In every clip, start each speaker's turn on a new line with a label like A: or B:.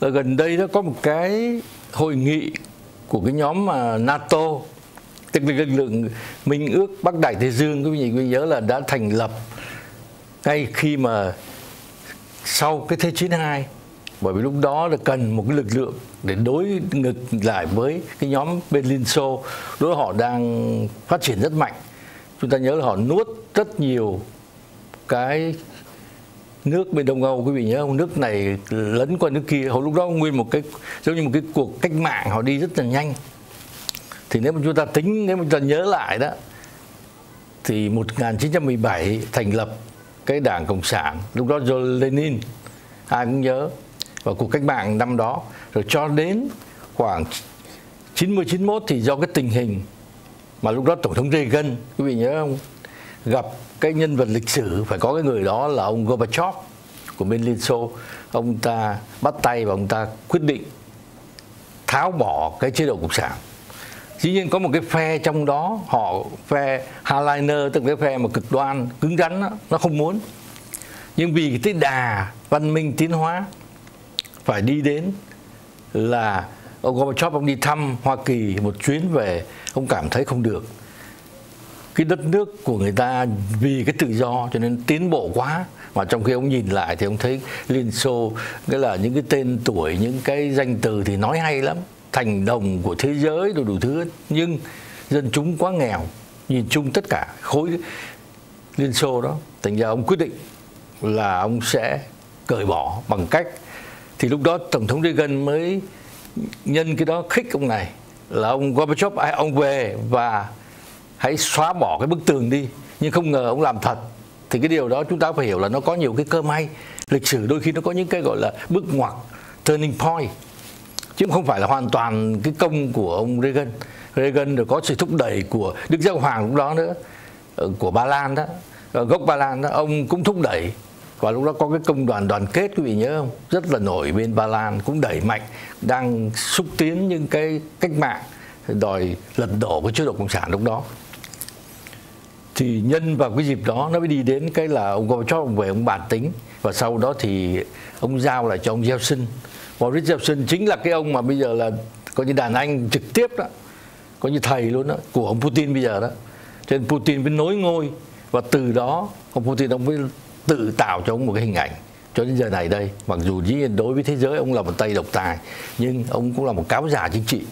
A: và gần đây đó có một cái hội nghị của cái nhóm mà NATO, tức là lực lượng minh ước bắc đại tây dương, quý vị nhớ là đã thành lập ngay khi mà sau cái thế chiến hai. Bởi vì lúc đó là cần một cái lực lượng để đối ngực lại với cái nhóm bên Liên Xô. Đối họ đang phát triển rất mạnh. Chúng ta nhớ là họ nuốt rất nhiều cái nước bên Đông Âu, quý vị nhớ không? Nước này lấn qua nước kia. Hồi lúc đó nguyên một cái, giống như một cái cuộc cách mạng, họ đi rất là nhanh. Thì nếu mà chúng ta tính, nếu mà chúng ta nhớ lại đó, thì 1917 thành lập cái đảng cộng sản. Lúc đó do Lenin, ai cũng nhớ. Và cuộc cách mạng năm đó. Rồi cho đến khoảng 90 91 thì do cái tình hình mà lúc đó tổng thống Reagan, quý vị nhớ không? Gặp cái nhân vật lịch sử phải có cái người đó là ông Gorbachev của bên Liên Xô. Ông ta bắt tay và ông ta quyết định tháo bỏ cái chế độ cộng sản. Dĩ nhiên có một cái phe trong đó họ phe hardliner tức cái phe mà cực đoan cứng rắn đó, nó không muốn. Nhưng vì cái đà văn minh tiến hóa phải đi đến là ông Gorbachev ông đi thăm Hoa Kỳ một chuyến về ông cảm thấy không được cái đất nước của người ta vì cái tự do cho nên tiến bộ quá. Mà trong khi ông nhìn lại thì ông thấy Liên Xô, nghĩa là những cái tên tuổi, những cái danh từ thì nói hay lắm. Thành đồng của thế giới đủ đủ thứ nhưng dân chúng quá nghèo. Nhìn chung tất cả khối Liên Xô đó, thành ra ông quyết định là ông sẽ cởi bỏ bằng cách thì lúc đó tổng thống Reagan mới nhân cái đó khích ông này là ông Gorbachev à, ông về và hãy xóa bỏ cái bức tường đi. Nhưng không ngờ ông làm thật. Thì cái điều đó chúng ta phải hiểu là nó có nhiều cái cơ may. Lịch sử đôi khi nó có những cái gọi là bước ngoặt, turning point. Chứ không phải là hoàn toàn cái công của ông Reagan. Reagan rồi có sự thúc đẩy của Đức Giáo Hoàng lúc đó nữa ờ, của Ba Lan đó. Ờ, gốc Ba Lan đó, ông cũng thúc đẩy. Và lúc đó có cái công đoàn đoàn kết, quý vị nhớ không? Rất là nổi bên Ba Lan, cũng đẩy mạnh, đang xúc tiến những cái cách mạng, đòi lật đổ cái chế độ cộng sản lúc đó thì nhân vào cái dịp đó, nó mới đi đến cái là ông Gorbachev ông về ông bản tính. Và sau đó thì ông giao lại cho ông Yeltsin Boris Yeltsin chính là cái ông mà bây giờ là có như đàn anh trực tiếp đó có như thầy luôn đó, của ông Putin bây giờ đó. Cho nên Putin mới nối ngôi, và từ đó ông Putin ông mới tự tạo cho ông một cái hình ảnh cho đến giờ này đây. Mặc dù dĩ nhiên đối với thế giới ông là một tay độc tài, nhưng ông cũng là một cáo giả chính trị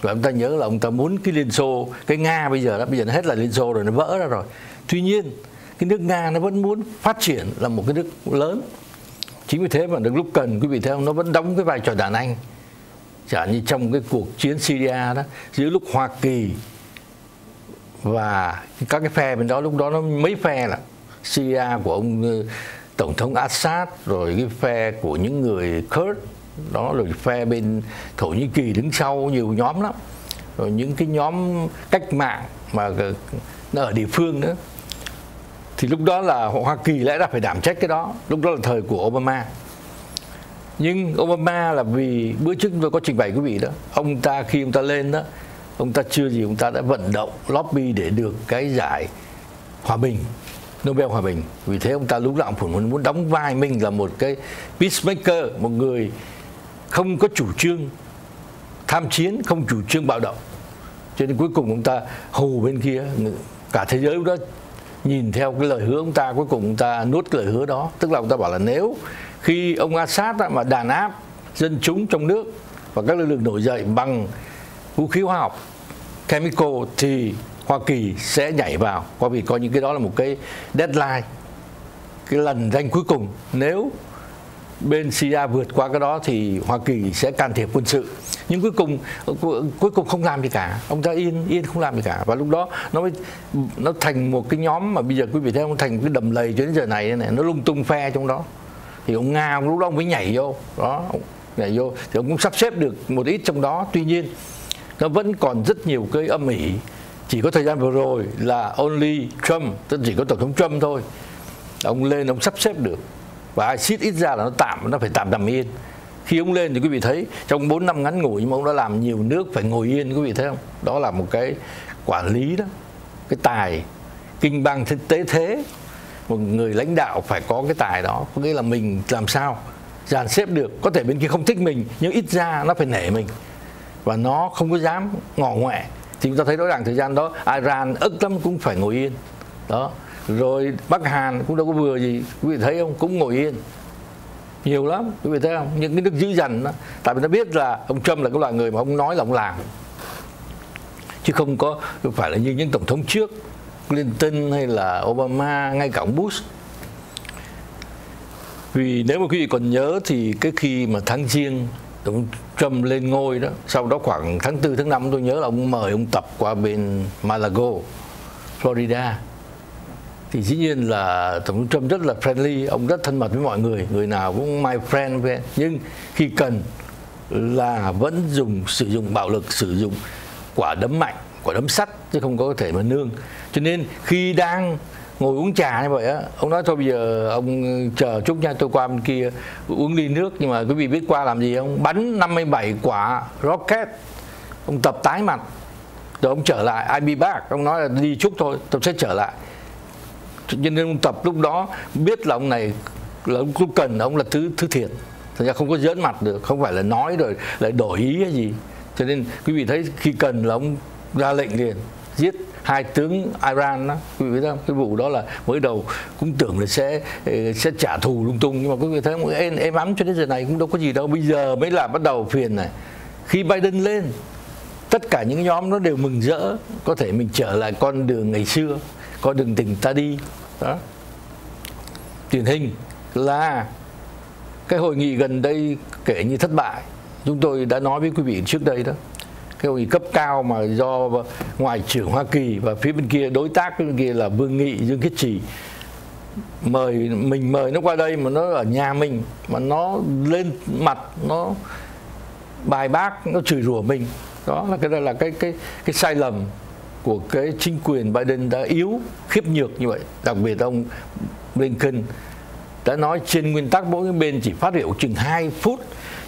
A: và ông ta nhớ là ông ta muốn cái liên xô, cái nga bây giờ đó, bây giờ nó hết là liên xô rồi, nó vỡ ra rồi. Tuy nhiên, cái nước nga nó vẫn muốn phát triển là một cái nước lớn. Chính vì thế mà được lúc cần, quý vị thấy không? Nó vẫn đóng cái vai trò đàn anh. Chả như trong cái cuộc chiến Syria đó, giữa lúc Hoa Kỳ và các cái phe bên đó, lúc đó nó mấy phe là Syria của ông ờ, tổng thống Assad, rồi cái phe của những người Kurd đó rồi phe bên thổ nhĩ kỳ đứng sau nhiều nhóm lắm. Rồi những cái nhóm cách mạng mà nó ở địa phương nữa. Thì lúc đó là hoa kỳ lẽ ra phải đảm trách cái đó. Lúc đó là thời của obama. Nhưng obama là vì bữa trước tôi có trình bày quý vị đó. Ông ta khi ông ta lên đó, ông ta chưa gì, ông ta đã vận động lobby để được cái giải hòa bình, Nobel hòa bình. Vì thế ông ta lúc nào cũng muốn đóng vai mình là một cái peacemaker, một người không có chủ trương tham chiến, không chủ trương bạo động. Cho nên cuối cùng ông ta hù bên kia, cả thế giới đó nhìn theo cái lời hứa ông ta, cuối cùng ông ta nuốt cái lời hứa đó. Tức là ông ta bảo là nếu khi ông Assad mà đàn áp dân chúng trong nước và các lực lượng nổi dậy bằng vũ khí hóa học, chemical thì Hoa Kỳ sẽ nhảy vào. Qua vì coi những cái đó là một cái deadline, cái lần danh cuối cùng. Nếu bên Syria vượt qua cái đó thì Hoa Kỳ sẽ can thiệp quân sự. Nhưng cuối cùng cuối cùng không làm gì cả. Ông ta yên yên không làm gì cả. Và lúc đó, nó mới, nó thành một cái nhóm mà bây giờ quý vị thấy không thành cái đầm lầy cho đến giờ này này, nó lung tung phe trong đó. Thì ông nga, ông lúc đó ông mới nhảy vô. Đó nhảy vô. Thì ông cũng sắp xếp được một ít trong đó. Tuy nhiên, nó vẫn còn rất nhiều cái âm ỉ. Chỉ có thời gian vừa rồi là only Trump, tức chỉ có tổng thống Trump thôi. Ông lên, ông sắp xếp được và acid ít ra là nó tạm, nó phải tạm nằm yên. Khi ông lên thì quý vị thấy trong 4 năm ngắn ngủi nhưng mà ông đã làm nhiều nước phải ngồi yên, quý vị thấy không? Đó là một cái quản lý đó, cái tài, kinh bang thế tế thế. Một người lãnh đạo phải có cái tài đó, có nghĩa là mình làm sao dàn xếp được. Có thể bên kia không thích mình, nhưng ít ra nó phải nể mình. Và nó không có dám ngỏ ngoại thì chúng ta thấy rõ ràng thời gian đó, Iran ức lắm cũng phải ngồi yên. Đó rồi Bắc Hàn cũng đâu có vừa gì. Quý vị thấy không? Cũng ngồi yên. Nhiều lắm, quý vị thấy không? Những cái nước dữ dằn đó. Tại vì nó biết là ông Trump là cái loại người mà ông nói là ông làm. Chứ không có phải là như những tổng thống trước, Clinton hay là Obama, ngay cả ông Bush. Vì nếu mà quý vị còn nhớ thì cái khi mà tháng riêng ông Trump lên ngôi đó, sau đó khoảng tháng 4 tháng 5 tôi nhớ là ông mời ông tập qua bên Malago Florida thì dĩ nhiên là tổng thống Trump rất là friendly, ông rất thân mật với mọi người người nào cũng my friend với nhưng khi cần là vẫn dùng, sử dụng bạo lực, sử dụng quả đấm mạnh, quả đấm sắt chứ không có thể mà nương. Cho nên khi đang ngồi uống trà như vậy á, ông nói thôi bây giờ ông chờ chút nha, tôi qua bên kia uống ly nước. Nhưng mà quý vị biết qua làm gì không? Bắn 57 quả rocket. Ông tập tái mặt, rồi ông trở lại I be back. Ông nói là đi chút thôi, tôi sẽ trở lại cho nên ông tập lúc đó biết là ông này là ông lúc cần ông là thứ thứ thiệt thật ra không có giỡn mặt được không phải là nói rồi lại đổi ý hay gì. Cho nên quý vị thấy khi cần là ông ra lệnh liền giết hai tướng Iran đó. Quý vị thấy không? Cái vụ đó là mới đầu cũng tưởng là sẽ ờ, sẽ trả thù lung tung. Nhưng mà quý vị thấy không? Em, em ấm cho đến giờ này cũng đâu có gì đâu. Bây giờ mới là bắt đầu phiền này. Khi Biden lên tất cả những nhóm nó đều mừng rỡ có thể mình trở lại con đường ngày xưa con đường tình ta đi. Đó. Điển hình là cái hội nghị gần đây kể như thất bại. Chúng tôi đã nói với quý vị trước đây đó. Cái hội nghị cấp cao mà do ngoại trưởng Hoa Kỳ và phía bên kia đối tác bên kia là Vương Nghị Dương Khiết Trì mời mình mời nó qua đây mà nó ở nhà mình mà nó lên mặt nó bài bác nó chửi rủa mình. Đó là cái đó là cái cái cái sai lầm của cái chính quyền Biden đã yếu, khiếp nhược như vậy. Đặc biệt ông Blinken đã nói trên nguyên tắc mỗi bên chỉ phát biểu chừng 2 phút,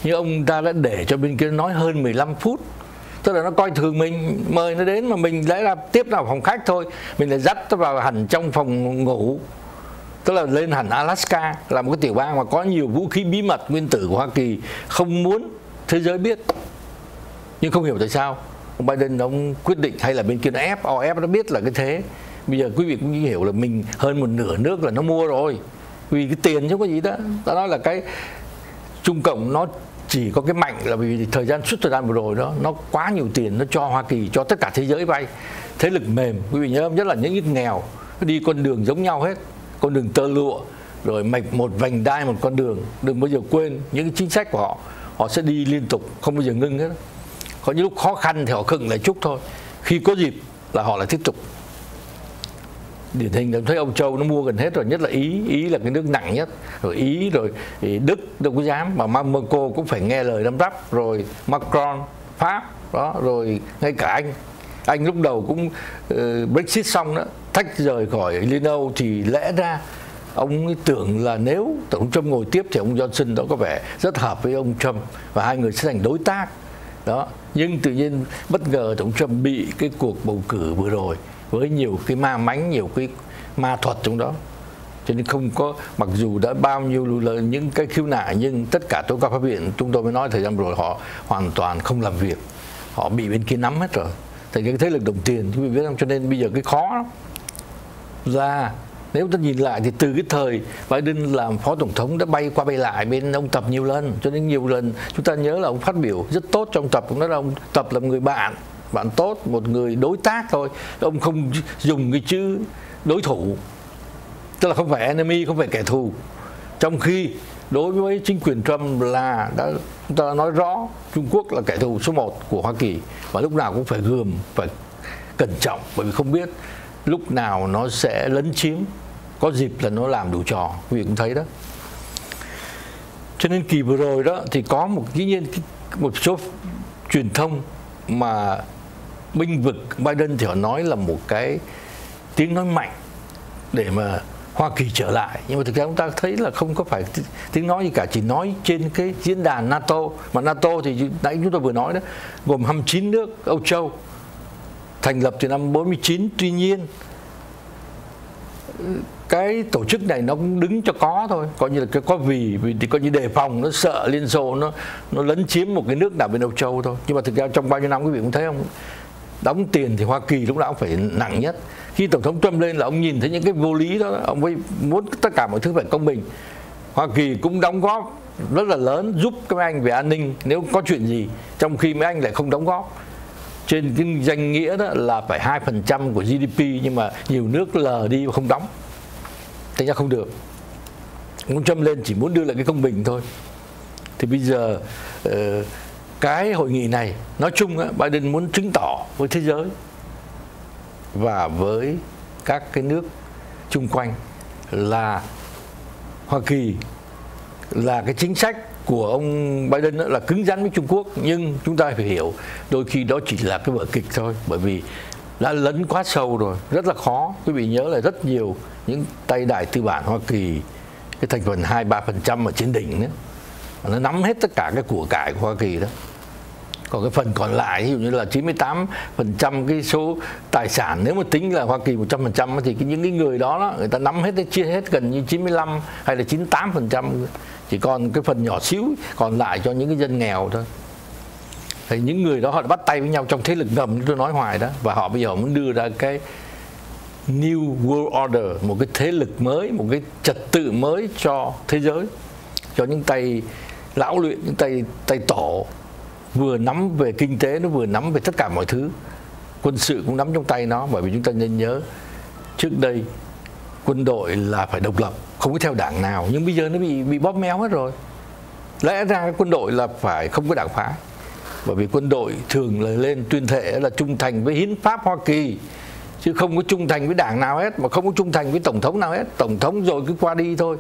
A: nhưng ông ta đã để cho bên kia nói hơn 15 phút. Tức là nó coi thường mình, mời nó đến mà mình lấy là tiếp vào phòng khách thôi. Mình lại dắt nó vào hẳn trong phòng ngủ, tức là lên hẳn Alaska, là một cái tiểu bang mà có nhiều vũ khí bí mật nguyên tử của Hoa Kỳ không muốn thế giới biết. Nhưng không hiểu tại sao ông Biden, ông quyết định hay là bên kia nó ép, o ép, nó biết là cái thế. Bây giờ quý vị cũng hiểu là mình hơn một nửa nước là nó mua rồi. Vì cái tiền chứ có gì đó. Ta nói là cái trung cộng nó chỉ có cái mạnh là vì thời gian suốt thời gian vừa rồi đó, nó quá nhiều tiền, nó cho Hoa Kỳ, cho tất cả thế giới vay. Thế lực mềm, quý vị nhớ không? Nhất là những ít nghèo đi con đường giống nhau hết. Con đường tơ lụa, rồi mạch một vành đai một con đường. Đừng bao giờ quên những cái chính sách của họ. Họ sẽ đi liên tục, không bao giờ ngưng hết có những lúc khó khăn thì họ khựng lại chút thôi. Khi có dịp là họ lại tiếp tục. Điển hình là thấy ông châu nó mua gần hết rồi nhất là ý. Ý là cái nước nặng nhất. Rồi ý rồi thì đức đâu có dám. Mà Merkel cũng phải nghe lời đâm rắp rồi Macron pháp đó rồi ngay cả anh. Anh lúc đầu cũng uh, Brexit xong đó thách rời khỏi Liên Âu thì lẽ ra ông tưởng là nếu tổng Trump ngồi tiếp thì ông Johnson đó có vẻ rất hợp với ông Trump và hai người sẽ thành đối tác đó. Nhưng tự nhiên bất ngờ tổng Trump bị cái cuộc bầu cử vừa rồi với nhiều cái ma mánh nhiều cái ma thuật trong đó. Cho nên không có, mặc dù đã bao nhiêu những cái khiếu nại, nhưng tất cả tố cáo pháp viện, chúng tôi mới nói thời gian rồi họ hoàn toàn không làm việc. Họ bị bên kia nắm hết rồi. Thành cái thế lực đồng tiền, quý vị biết không? Cho nên bây giờ cái khó lắm. Ra nếu ta nhìn lại thì từ cái thời Biden làm phó tổng thống đã bay qua bay lại bên ông tập nhiều lần. Cho nên nhiều lần chúng ta nhớ là ông phát biểu rất tốt trong tập, cũng nói là ông tập là một người bạn bạn tốt, một người đối tác thôi. Ông không dùng cái chữ đối thủ. Tức là không phải enemy, không phải kẻ thù. Trong khi đối với chính quyền Trump là đã, chúng ta đã nói rõ Trung Quốc là kẻ thù số 1 của Hoa Kỳ và lúc nào cũng phải gườm phải cẩn trọng, bởi vì không biết lúc nào nó sẽ lấn chiếm, có dịp là nó làm đủ trò, quý vị cũng thấy đó. Cho nên kỳ vừa rồi đó thì có một dĩ nhiên một số truyền thông mà binh vực Biden thì họ nói là một cái tiếng nói mạnh để mà Hoa Kỳ trở lại. Nhưng mà thực ra chúng ta thấy là không có phải tiếng nói gì cả, chỉ nói trên cái diễn đàn NATO. Mà NATO thì nãy chúng tôi vừa nói đó, gồm 29 nước Âu Châu thành lập từ năm 49 tuy nhiên, cái tổ chức này nó cũng đứng cho có thôi. Coi như là cái có vì vì thì coi như đề phòng, nó sợ liên xô, nó nó lấn chiếm một cái nước nào bên âu châu thôi. Nhưng mà thực ra trong bao nhiêu năm quý vị cũng thấy không? Đóng tiền thì hoa kỳ lúc nào cũng phải nặng nhất. Khi tổng thống trump lên là ông nhìn thấy những cái vô lý đó ông ấy muốn tất cả mọi thứ phải công bình. Hoa kỳ cũng đóng góp rất là lớn, giúp các anh về an ninh, nếu có chuyện gì, trong khi mấy anh lại không đóng góp trên cái danh nghĩa đó là phải hai phần trăm của GDP nhưng mà nhiều nước lờ đi và không đóng. Thành ra không được. Ông Trump lên chỉ muốn đưa lại cái công bình thôi. Thì bây giờ ờ, cái hội nghị này nói chung á, Biden muốn chứng tỏ với thế giới và với các cái nước chung quanh là Hoa Kỳ là cái chính sách của ông Biden là cứng rắn với Trung Quốc nhưng chúng ta phải hiểu đôi khi đó chỉ là cái vở kịch thôi bởi vì đã lấn quá sâu rồi rất là khó. Quý vị nhớ là rất nhiều những tay đại tư bản Hoa Kỳ cái thành phần hai ba phần trăm ở trên đỉnh đó nó nắm hết tất cả cái của cải của Hoa Kỳ đó. Còn cái phần còn lại ví dụ như là 98 phần trăm cái số tài sản nếu mà tính là Hoa Kỳ 100 phần trăm thì cái, những cái người đó, đó người ta nắm hết chia hết gần như 95 hay là 98 phần trăm chỉ còn cái phần nhỏ xíu còn lại cho những cái dân nghèo thôi. Thì những người đó họ đã bắt tay với nhau trong thế lực ngầm tôi nói hoài đó. Và họ bây giờ muốn đưa ra cái new world order, một cái thế lực mới, một cái trật tự mới cho thế giới, cho những tay lão luyện, những tay tay tổ, vừa nắm về kinh tế nó vừa nắm về tất cả mọi thứ. Quân sự cũng nắm trong tay nó, bởi vì chúng ta nên nhớ trước đây quân đội là phải độc lập không có theo đảng nào, nhưng bây giờ nó bị bị bóp méo hết rồi. Lẽ ra quân đội là phải không có đảng phái bởi vì quân đội thường là lên tuyên thệ là trung thành với hiến pháp Hoa Kỳ, chứ không có trung thành với đảng nào hết, mà không có trung thành với tổng thống nào hết. Tổng thống rồi cứ qua đi thôi.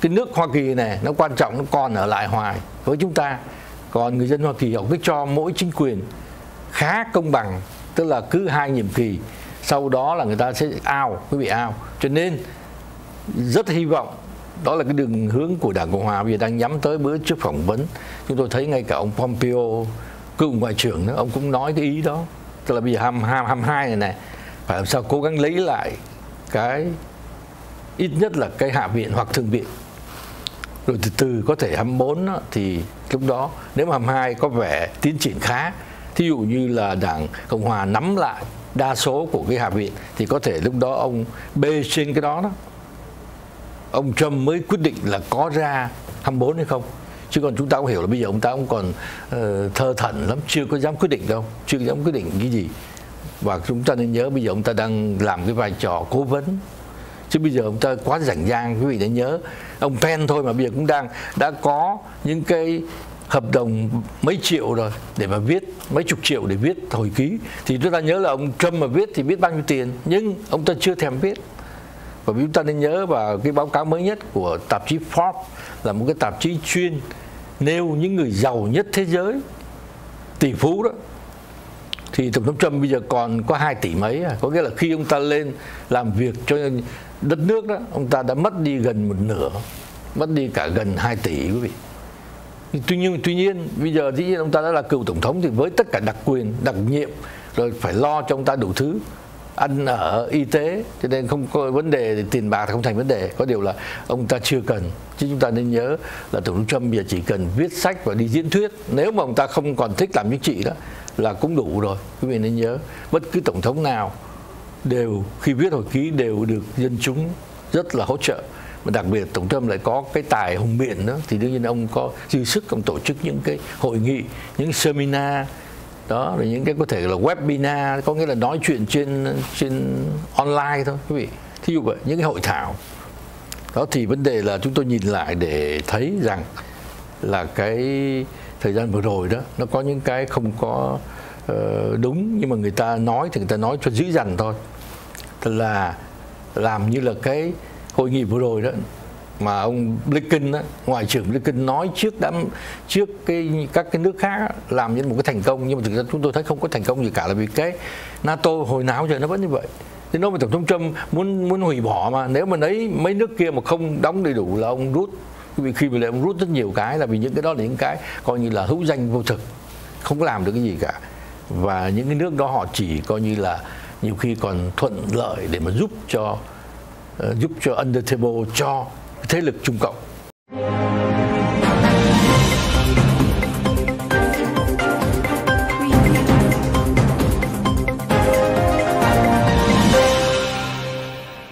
A: Cái nước Hoa Kỳ này, nó quan trọng, nó còn ở lại hoài với chúng ta. Còn người dân Hoa Kỳ họ cứ cho mỗi chính quyền khá công bằng, tức là cứ hai nhiệm kỳ, sau đó là người ta sẽ ao quý vị ao. Cho nên rất hy vọng đó là cái đường hướng của đảng cộng hòa bây giờ đang nhắm tới bữa trước phỏng vấn. Chúng tôi thấy ngay cả ông Pompeo cựu ngoại trưởng đó, ông cũng nói cái ý đó. Tức là bây giờ ham ham ham hai này này phải làm sao cố gắng lấy lại cái ít nhất là cái hạ viện hoặc thượng viện. Rồi từ từ có thể 24 đó, thì lúc đó nếu mà 22 có vẻ tiến triển khá thí dụ như là đảng cộng hòa nắm lại đa số của cái hạ viện thì có thể lúc đó ông bê trên cái đó đó ông Trump mới quyết định là có ra 24 hay không? Chứ còn chúng ta cũng hiểu là bây giờ ông ta cũng còn uh, thơ thẩn lắm chưa có dám quyết định đâu chưa dám quyết định cái gì. Và chúng ta nên nhớ bây giờ ông ta đang làm cái vai trò cố vấn. Chứ bây giờ ông ta quá rảnh rang quý vị nên nhớ ông Pen thôi mà bây giờ cũng đang đã có những cái hợp đồng mấy triệu rồi để mà viết mấy chục triệu để viết hồi ký. Thì chúng ta nhớ là ông Trump mà viết thì biết bao nhiêu tiền nhưng ông ta chưa thèm viết và chúng ta nên nhớ vào cái báo cáo mới nhất của tạp chí Forbes là một cái tạp chí chuyên nêu những người giàu nhất thế giới, tỷ phú đó. Thì tổng thống Trump bây giờ còn có 2 tỷ mấy à. có nghĩa là khi ông ta lên làm việc cho đất nước đó, ông ta đã mất đi gần một nửa, mất đi cả gần 2 tỷ quý vị. Tuy nhiên tuy nhiên, bây giờ dĩ nhiên ông ta đã là cựu tổng thống thì với tất cả đặc quyền, đặc nhiệm, rồi phải lo cho ông ta đủ thứ ăn ở y tế, cho nên không có vấn đề thì tiền bạc không thành vấn đề. Có điều là ông ta chưa cần. Chứ chúng ta nên nhớ là tổng thống Trump bây giờ chỉ cần viết sách và đi diễn thuyết. Nếu mà ông ta không còn thích làm chính trị đó, là cũng đủ rồi. Quý vị nên nhớ, bất cứ tổng thống nào đều khi viết hồi ký đều được dân chúng rất là hỗ trợ. Và đặc biệt tổng thống lại có cái tài hùng biện nữa. Thì đương nhiên ông có dư sức ông tổ chức những cái hội nghị, những seminar đó rồi những cái có thể là webinar có nghĩa là nói chuyện trên trên online thôi quý vị. Thí dụ vậy những cái hội thảo. Đó thì vấn đề là chúng tôi nhìn lại để thấy rằng là cái thời gian vừa rồi đó nó có những cái không có uh, đúng nhưng mà người ta nói thì người ta nói cho dữ dằn thôi. Thật là làm như là cái hội nghị vừa rồi đó mà ông Blinken đó, ngoại trưởng Blinken nói trước đám trước cái các cái nước khác đó, làm như một cái thành công nhưng mà thực ra chúng tôi thấy không có thành công gì cả là vì cái NATO hồi nào giờ nó vẫn như vậy. Nên nói về tổng thống Trump muốn muốn hủy bỏ mà nếu mà lấy mấy nước kia mà không đóng đầy đủ là ông rút vì khi mà ông rút rất nhiều cái là vì những cái đó là những cái coi như là hữu danh vô thực không có làm được cái gì cả. Và những cái nước đó họ chỉ coi như là nhiều khi còn thuận lợi để mà giúp cho ờ, giúp cho under table cho thế lực Trung Cộng.